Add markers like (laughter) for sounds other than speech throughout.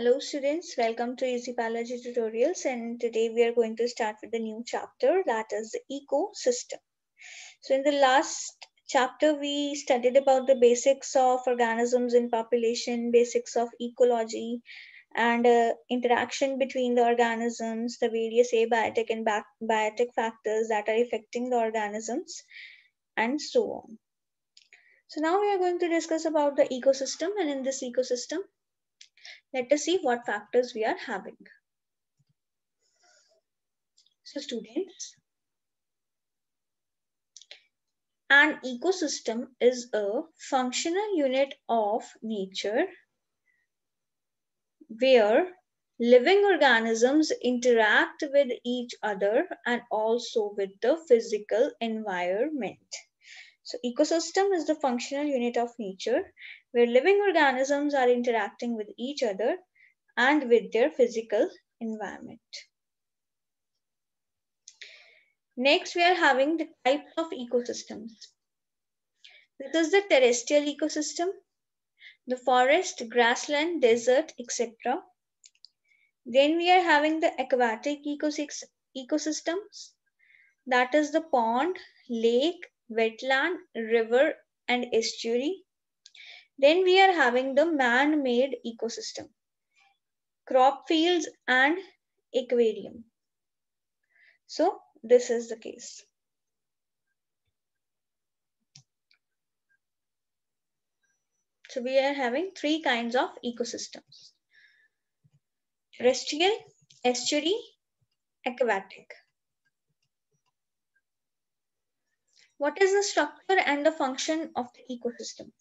Hello students, welcome to Easy Biology Tutorials and today we are going to start with the new chapter that is the ecosystem. So in the last chapter we studied about the basics of organisms in population, basics of ecology and uh, interaction between the organisms, the various abiotic and biotic factors that are affecting the organisms and so on. So now we are going to discuss about the ecosystem and in this ecosystem let us see what factors we are having. So students, an ecosystem is a functional unit of nature where living organisms interact with each other and also with the physical environment. So ecosystem is the functional unit of nature where living organisms are interacting with each other and with their physical environment. Next, we are having the types of ecosystems. This is the terrestrial ecosystem, the forest, grassland, desert, etc. Then we are having the aquatic ecosystems, that is the pond, lake, wetland, river, and estuary. Then we are having the man-made ecosystem, crop fields and aquarium. So this is the case. So we are having three kinds of ecosystems. Terrestrial, estuary, aquatic. what is the structure and the function of the ecosystem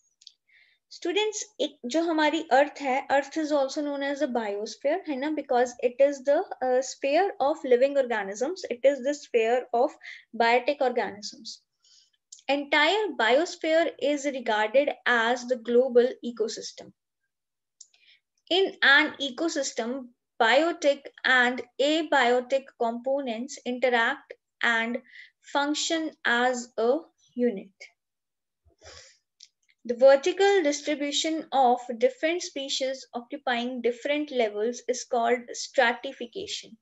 students एक जो हमारी अर्थ है earth is also known as a biosphere है ना because it is the sphere of living organisms it is the sphere of biotic organisms entire biosphere is regarded as the global ecosystem. In an ecosystem, biotic and abiotic components interact and function as a unit. The vertical distribution of different species occupying different levels is called stratification.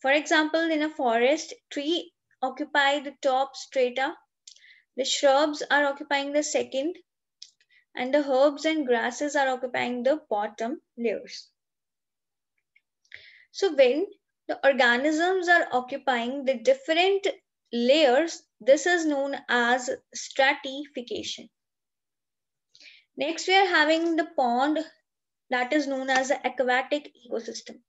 For example, in a forest, tree occupy the top strata, the shrubs are occupying the second, and the herbs and grasses are occupying the bottom layers. So when the organisms are occupying the different layers, this is known as stratification. Next, we are having the pond that is known as the aquatic ecosystem.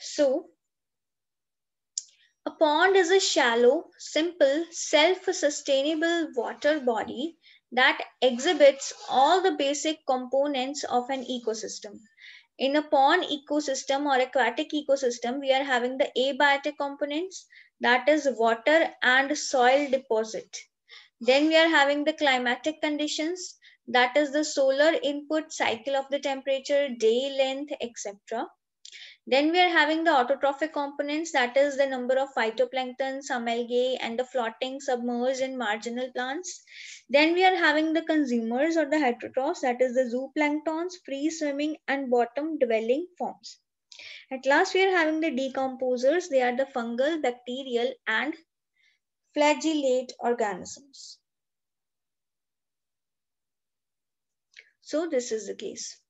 So, pond is a shallow, simple, self-sustainable water body that exhibits all the basic components of an ecosystem. In a pond ecosystem or aquatic ecosystem, we are having the abiotic components, that is water and soil deposit. Then we are having the climatic conditions, that is the solar input cycle of the temperature, day length, etc. Then we are having the autotrophic components, that is the number of phytoplankton, some algae, and the floating, submerged, and marginal plants. Then we are having the consumers or the heterotrophs, that is the zooplanktons, free swimming, and bottom dwelling forms. At last, we are having the decomposers. They are the fungal, bacterial, and flagellate organisms. So this is the case.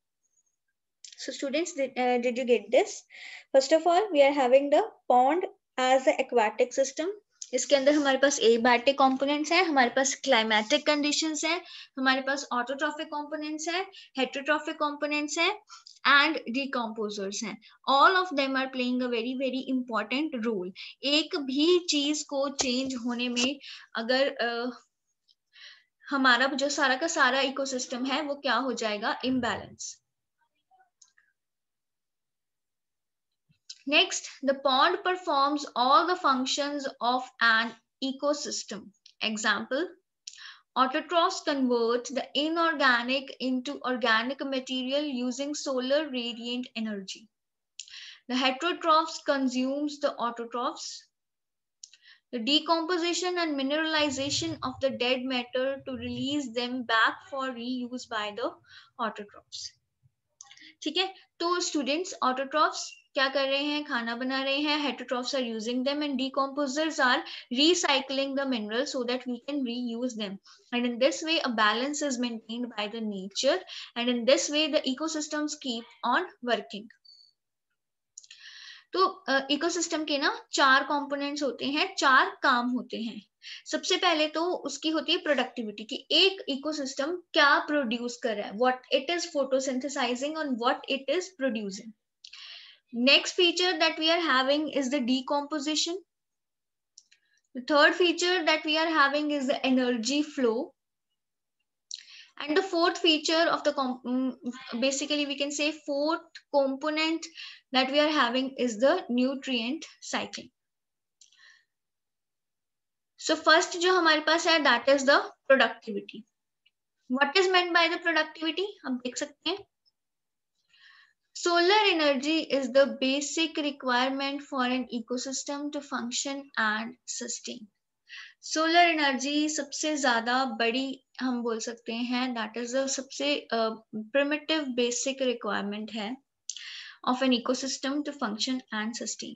So students, did, uh, did you get this? First of all, we are having the pond as the aquatic system. इसके अंदर हमारे पास एबाटिक components है हमारे पास climatic conditions है हमारे पास autotrophic components है heterotrophic components है एंड डिकम्पोजर्स हैं all of them are playing a very very important role एक भी चीज़ को चेंज होने में अगर uh, हमारा जो सारा का सारा इकोसिस्टम है वो क्या हो जाएगा imbalance Next, the pond performs all the functions of an ecosystem. Example, autotrophs convert the inorganic into organic material using solar radiant energy. The heterotrophs consumes the autotrophs. The decomposition and mineralization of the dead matter to release them back for reuse by the autotrophs. ठीक है तो students autotrophs क्या कर रहे हैं खाना बना रहे हैं heterotrophs are using them and decomposers are recycling the mineral so that we can reuse them and in this way a balance is maintained by the nature and in this way the ecosystems keep on working तो ecosystem uh, के ना चार component होते हैं चार काम होते हैं। सबसे पहले तो उसकी होती है प्रोडक्टिविटी की एक इकोसिस्टम क्या प्रोड्यूस कर रहा है व्हाट इट इज़ फोटोसिंथेसाइजिंग और what it is producing Next feature that we are having is the decomposition. The third feature that we are having is the energy flow. And the fourth feature of the, mm, basically we can say fourth component that we are having is the nutrient cycling. So first जो हमारे पास है that is the productivity. What is meant by the productivity? हम देख सकते हैं Solar energy is the basic requirement for an ecosystem to function and sustain. Solar energy सबसे ज्यादा बड़ी हम बोल सकते हैं दैट इज सबसे प्रिमिटिव बेसिक रिक्वायरमेंट है of an ecosystem to function and sustain.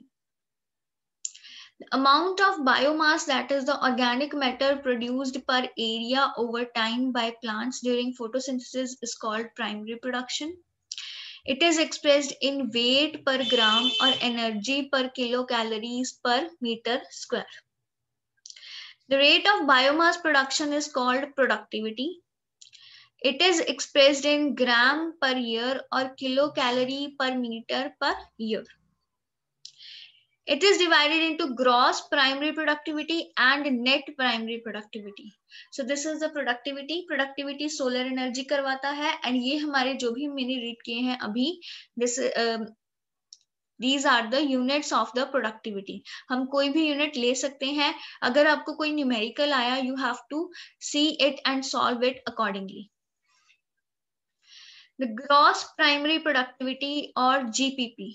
The amount of biomass that is the organic matter produced per area over time by plants during photosynthesis is called primary production. It is expressed in weight per gram or energy per kilocalories per meter square. The rate of biomass production is called productivity. It is expressed in gram per year or kilocalorie per meter per year. It is divided into gross primary productivity and net primary productivity. So this is the productivity. Productivity solar energy करवाता है and ये हमारे जो भी मैंने read किए हैं अभी this uh, these are the units of the productivity हम कोई भी unit ले सकते हैं अगर आपको कोई numerical आया you have to see it and solve it accordingly the gross primary productivity or GPP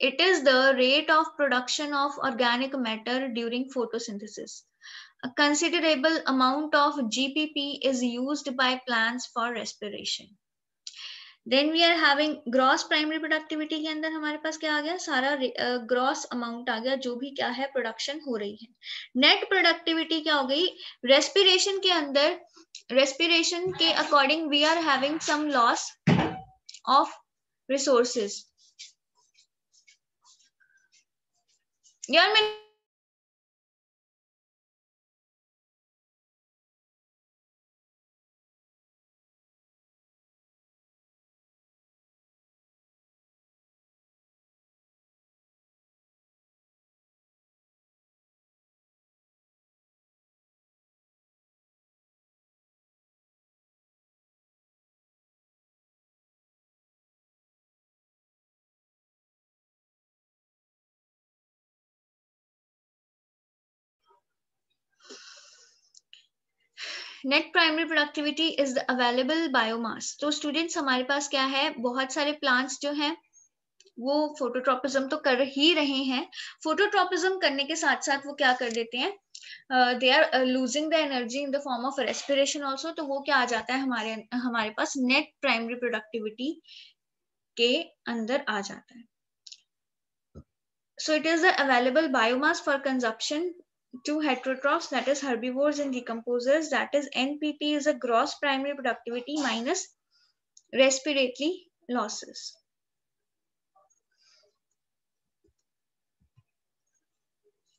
it is the rate of production of organic matter during photosynthesis. A considerable amount of GPP is used by plants for respiration. Then we are having gross primary productivity के अंदर हमारे पास क्या आ गया सारा gross amount आ गया जो भी क्या है प्रोडक्शन हो रही है नेट प्रोडक्टिविटी क्या हो गई रेस्पिरेशन के अंदर रेस्पिरेशन के according we are having some loss of resources Yo al net primary productivity is the available biomass तो स्टूडेंट्स हमारे पास क्या है? बहुत सारे प्लांट्स जो हैं, वो फोटोट्रोपिज्म तो कर ही रहे हैं। फोटोट्रोपिज्म करने के साथ साथ वो क्या कर देते हैं? They are losing the energy in the form of respiration also तो वो क्या आ जाता है हमारे हमारे पास नेट प्राइमरी प्रोडक्टिविटी के अंदर आ जाता है। So it is the available biomass for consumption two heterotrophs that is herbivores and decomposers that is npp is a gross primary productivity minus respiratory losses.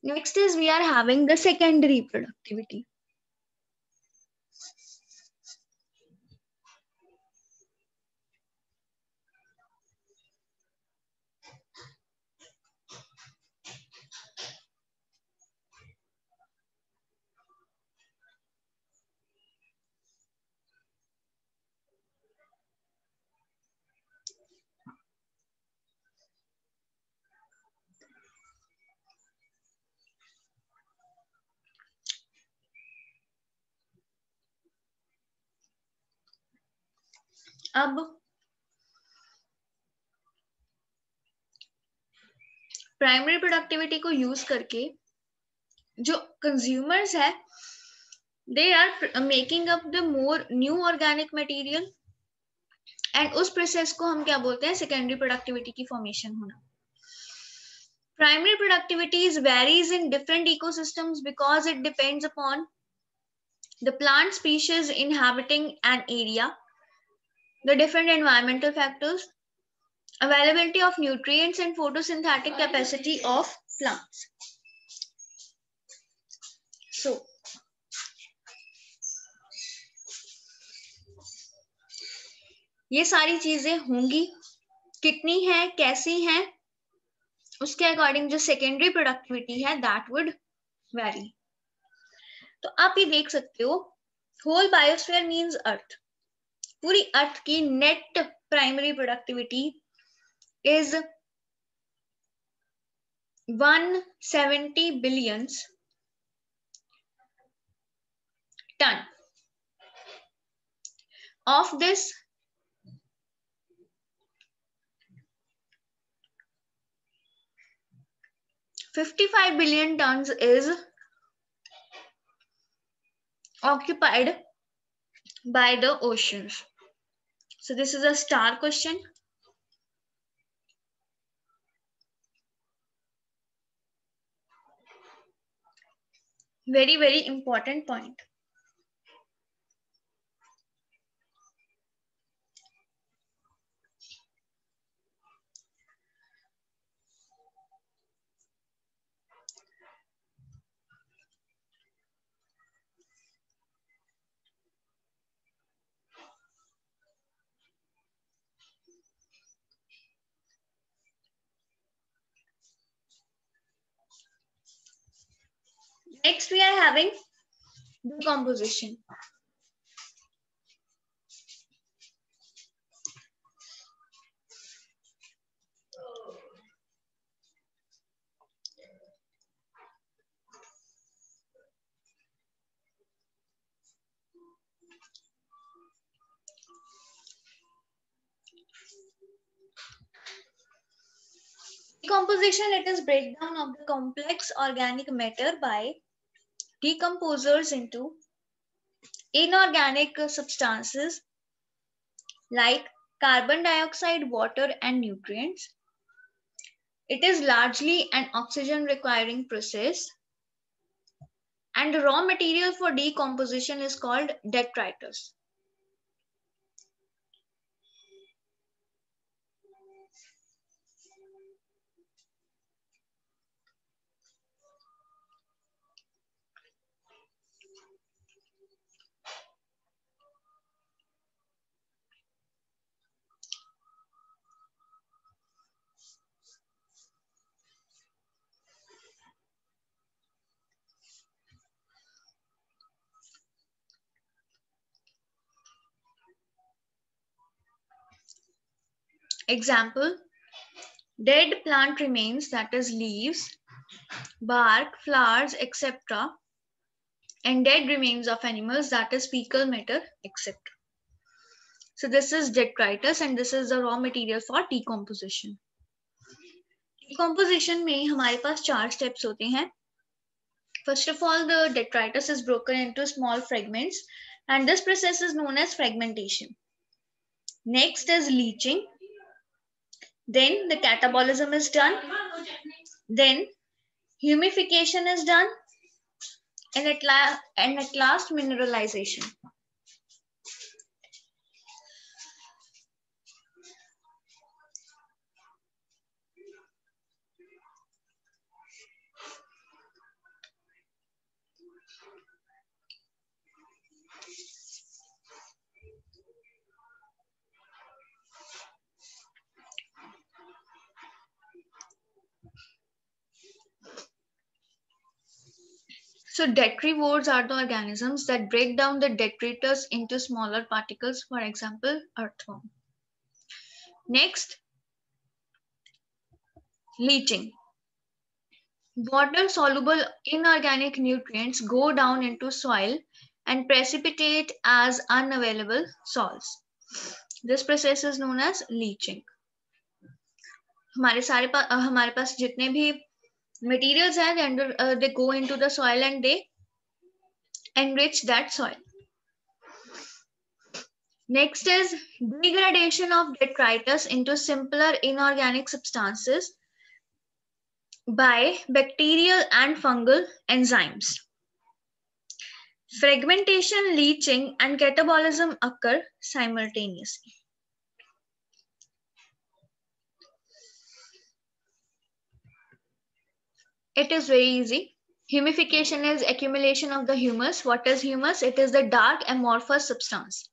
Next is we are having the secondary productivity अब primary productivity को use करके जो consumers है they are making up the more new organic material and उस process को हम क्या बोलते हैं? सेकेंडरी प्रोडक्टिविटी की फॉर्मेशन होना। Primary productivity is varies in different ecosystem because it depends upon the plant species inhabiting an area the different environmental factors availability of nutrients and photosynthetic capacity of plants. So, ये सारी चीज़ें होंगी कितनी है कैसी हैं उसके अकॉर्डिंग जो सेकेंडरी प्रोडक्टिविटी है दैट वुड वेरी तो आप ये देख सकते हो होल बायोस्फीयर मींस अर्थ पूरी अर्थ की net primary productivity is 170 billions ton. Of this, Fifty-five billion tons is occupied by the oceans. So this is a star question. very very important point Next, we are having decomposition. Decomposition, it is breakdown of the complex organic matter by decomposers into inorganic substances like carbon dioxide, water, and nutrients. It is largely an oxygen requiring process. And the raw material for decomposition is called detritus. Example, dead plant remains, that is leaves, bark, flowers, etc. And dead remains of animals, that is fecal matter, etc. So this is detritus and this is the raw material for decomposition. Decomposition में हमारे पास चार steps होते हैं. First of all, the detritus is broken into small fragments and this process is known as fragmentation. Next is leaching. then the catabolism is done. Then humification is done. And at, la and at last mineralization. So detrivores are the organisms that break down the detritus into smaller particles, for example, earthworm. Next, leaching. Water-soluble inorganic nutrients go down into soil and precipitate as unavailable salts. This process is known as leaching. हमारे सारे पास हमारे पास जितने भी materials are under uh, they go into the soil and they enrich that soil. Next is degradation of detritus into simpler inorganic substances by bacterial and fungal enzymes. Fragmentation leaching and catabolism occur simultaneously It is very easy. Humification is accumulation of the humus. What is humus? It is the dark amorphous substance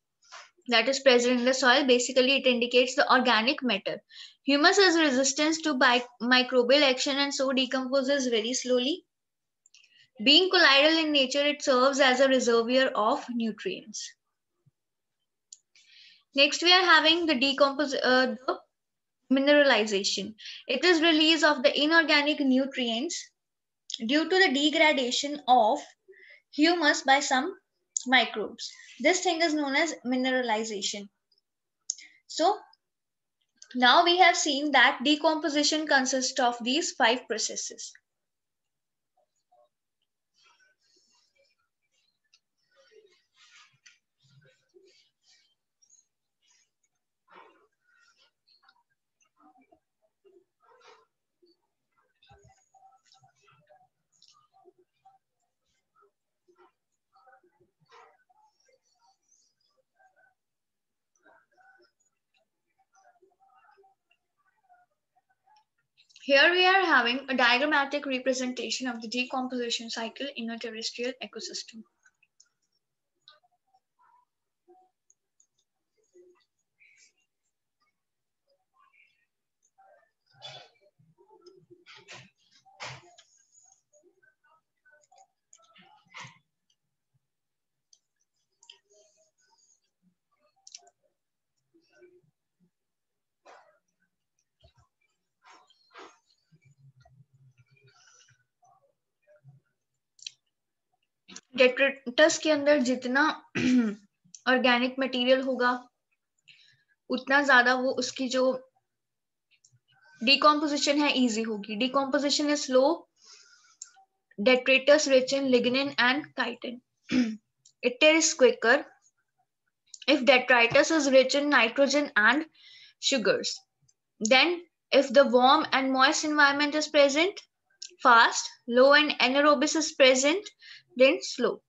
that is present in the soil. Basically, it indicates the organic matter. Humus has resistance to microbial action and so decomposes very slowly. Being colloidal in nature, it serves as a reservoir of nutrients. Next, we are having the decompose, uh, the mineralization. It is release of the inorganic nutrients due to the degradation of humus by some microbes. This thing is known as mineralization. So now we have seen that decomposition consists of these five processes. Here we are having a diagrammatic representation of the decomposition cycle in a terrestrial ecosystem. Detritus के अंदर जितना organic material होगा उतना ज़्यादा वो उसकी जो decomposition है easy होगी decomposition is slow detritus rich in lignin and chitin it is quicker if detritus is rich in nitrogen and sugars then if the warm and moist environment is present fast low and anaerobic is present then slow.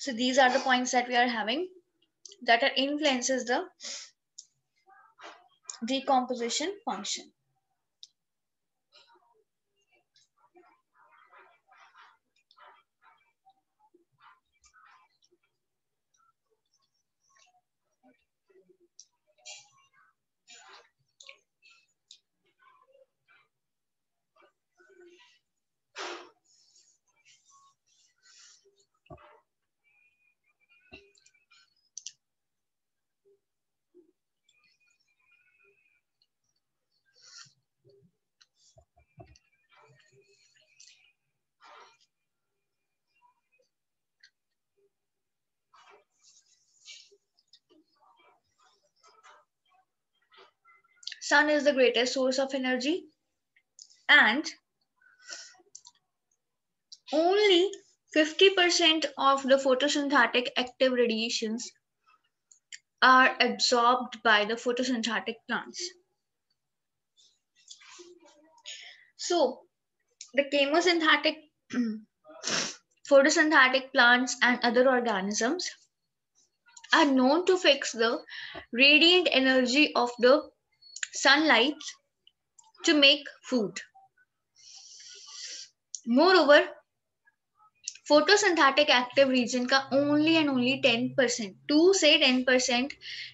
So these are the points that we are having that are influences the decomposition function. Sun is the greatest source of energy and only 50% of the photosynthetic active radiations are absorbed by the photosynthetic plants. So the chemosynthetic (clears throat) photosynthetic plants and other organisms are known to fix the radiant energy of the sunlight to make food. Moreover, photosynthetic active region ka only and only 10%, 2 say 10%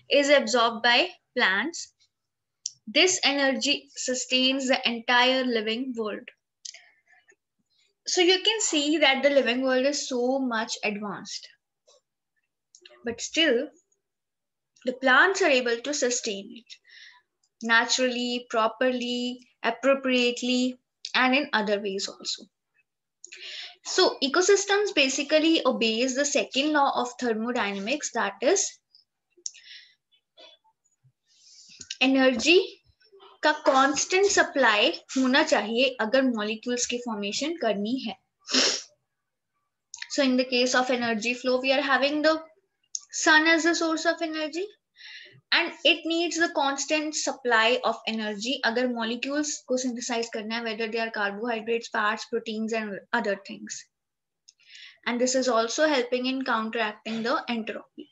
is absorbed by plants. This energy sustains the entire living world. So you can see that the living world is so much advanced. But still, the plants are able to sustain it naturally, properly, appropriately, and in other ways also. So ecosystems basically obeys the second law of thermodynamics that is energy का constant supply होना चाहिए अगर molecules की formation करनी है so in the case of energy flow we are having the sun as the source of energy and it needs the constant supply of energy. Agar molecules ko synthesize karna hai whether they are carbohydrates fats proteins and other things. And this is also helping in counteracting the entropy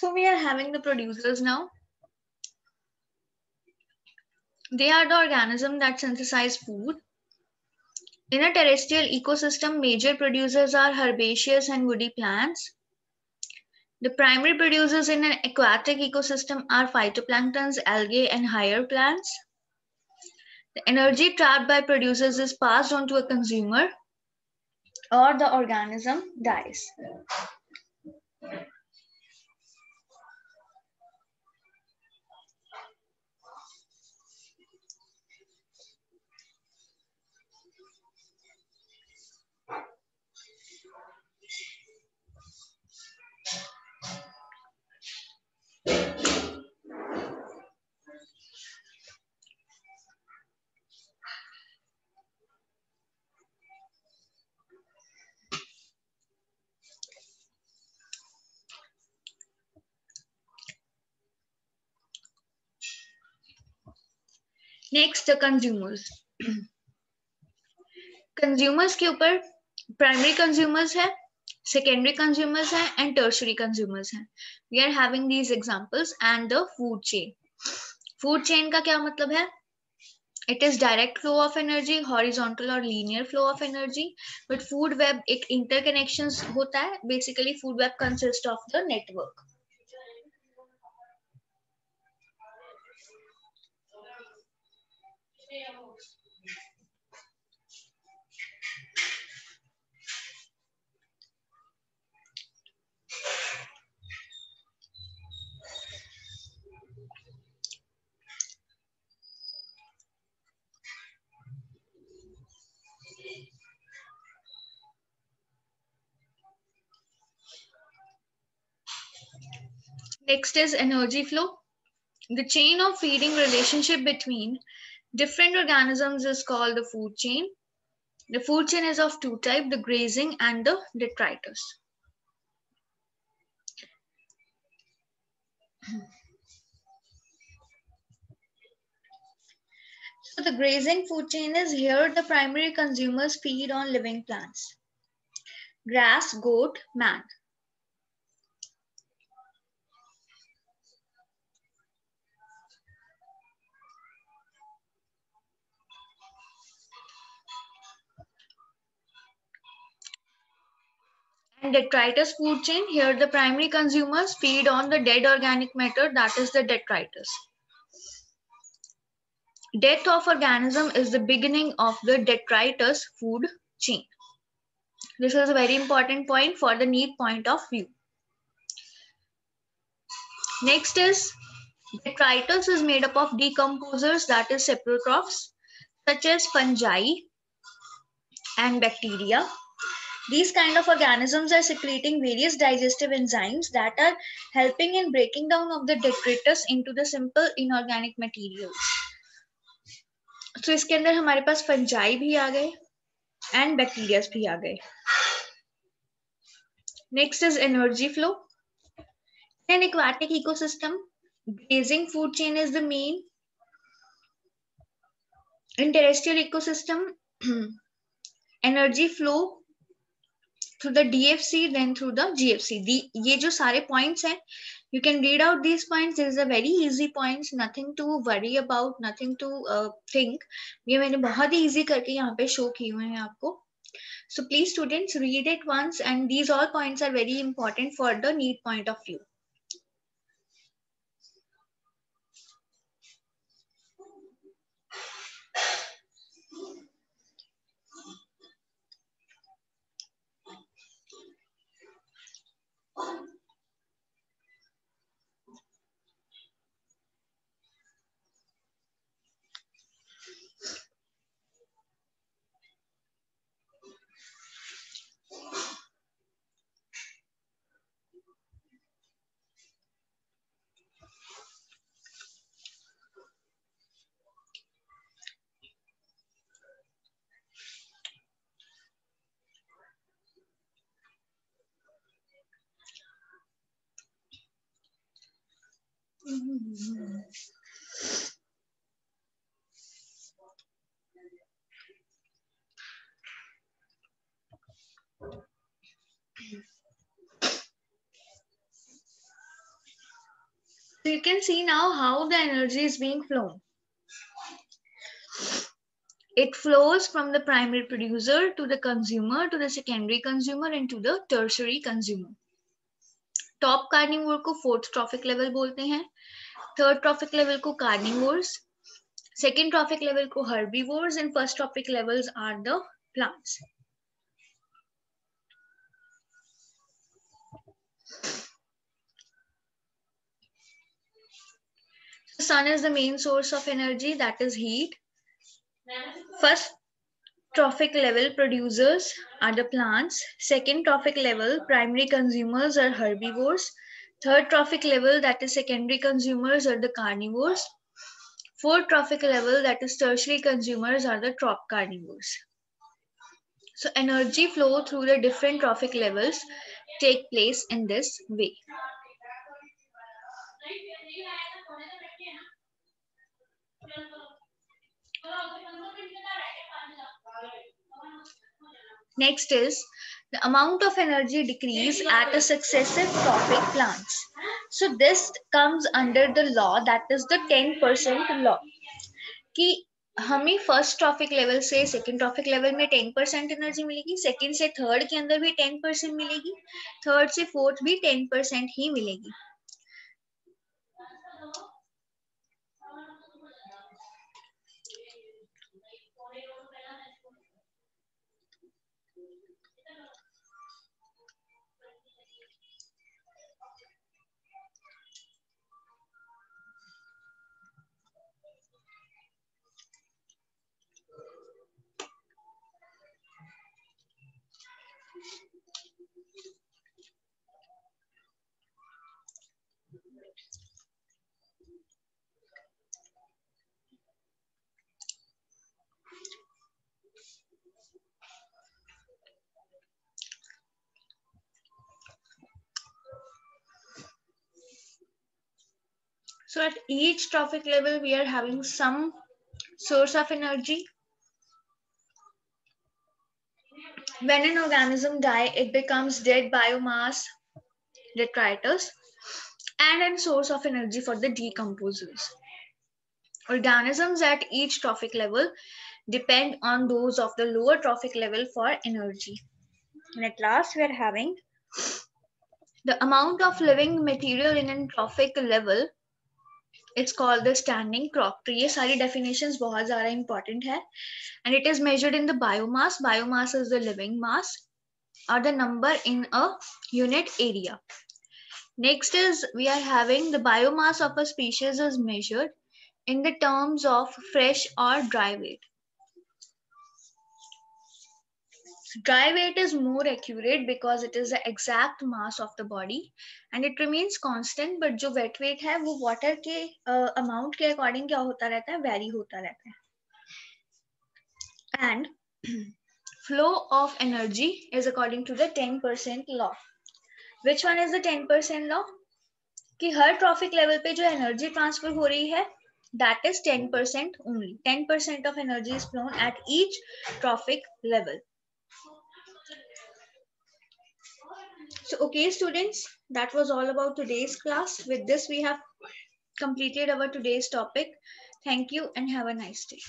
So we are having the producers now. They are the organism that synthesize food. In a terrestrial ecosystem, major producers are herbaceous and woody plants. The primary producers in an aquatic ecosystem are phytoplanktons, algae, and higher plants. The energy trapped by producers is passed on to a consumer or the organism dies. Next consumers consumers के ऊपर primary consumers है secondary consumers है and tertiary consumers है. We are having these examples and the food chain food chain का क्या मतलब है? It is direct flow of energy horizontal और linear flow of energy but food web एक interconnection होता है. Basically food web consist of the network Next is energy flow. The chain of feeding relationship between different organisms is called the food chain. The food chain is of two types, the grazing and the detritus. So the grazing food chain is here the primary consumers feed on living plants. Grass, goat, man. And detritus food chain, here the primary consumers feed on the dead organic matter, that is the detritus. Death of organism is the beginning of the detritus food chain. This is a very important point for the NEET point of view. Next is detritus is made up of decomposers that is saprotrophs such as fungi and bacteria these kind of organisms are secreting various digestive enzymes that are helping in breaking down of the detritus into the simple inorganic materials. So इसके अंदर हमारे पास fungi भी आ गए and bacterias भी आ गए next is energy flow in aquatic ecosystem grazing food chain is the main in terrestrial ecosystem (clears throat) energy flow through the DFC, then through the GFC. The, ये जो सारे points हैं, you can read out these points. These are very easy points, nothing to worry about, nothing to uh, think. ये मैंने बहुत ही easy करके यहाँ पे show किए हुए हैं आपको. So please students read it once and these all points are very important for the need point of view. So you can see now how the energy is being flown. It flows from the primary producer to the consumer, to the secondary consumer and to the tertiary consumer. Top carnivore को fourth trophic level बोलते हैं third trophic level को carnivores second trophic level को herbivores and first trophic levels are the plants sun is the main source of energy, that is heat. First trophic level producers are the plants. Second trophic level, primary consumers are herbivores. Third trophic level, that is secondary consumers are the carnivores. Fourth trophic level, that is tertiary consumers are the trop carnivores. So energy flow through the different trophic levels take place in this way. Next is the amount of energy decrease at a successive trophic plants. So this comes under the law that is the 10% law. कि हमें first trophic level से second trophic level में 10 percent energy मिलेगी second से third के अंदर भी 10 percent मिलेगी थर्ड से फोर्थ भी 10 परसेंट ही मिलेगी So at each trophic level, we are having some source of energy. When an organism die, it becomes dead biomass, detritus, and a source of energy for the decomposers. Organisms at each trophic level depend on those of the lower trophic level for energy. And at last, we are having the amount of living material in a trophic level it's called the standing crop tree. ye sari definitions bahut zyada important hai and it is measured in the biomass. Biomass is the living mass or the number in a unit area. Next is we are having the biomass of a species is measured in the terms of fresh or dry weight. Dry weight is more accurate because it is the exact mass of the body and it remains constant but जो wet weight है वो water के uh, amount के according क्या होता रहता है vary होता रहता है and flow of energy is according to the 10% law which one is the 10% law कि हर ट्रॉफिक लेवल पे जो एनर्जी ट्रांसफ़र हो रही है that is 10% only 10% of energy is flown at each trophic level So, okay, students, that was all about today's class. With this, we have completed our today's topic. Thank you and have a nice day.